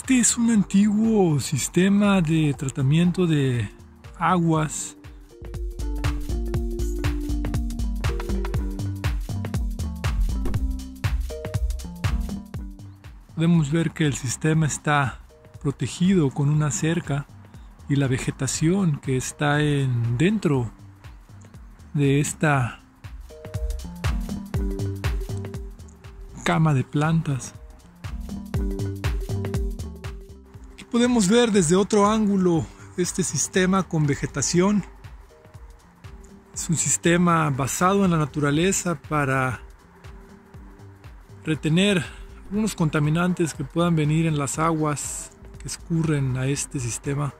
Este es un antiguo sistema de tratamiento de aguas. Podemos ver que el sistema está protegido con una cerca y la vegetación que está en dentro de esta cama de plantas. Aquí podemos ver desde otro ángulo este sistema con vegetación. Es un sistema basado en la naturaleza para retener algunos contaminantes que puedan venir en las aguas que escurren a este sistema.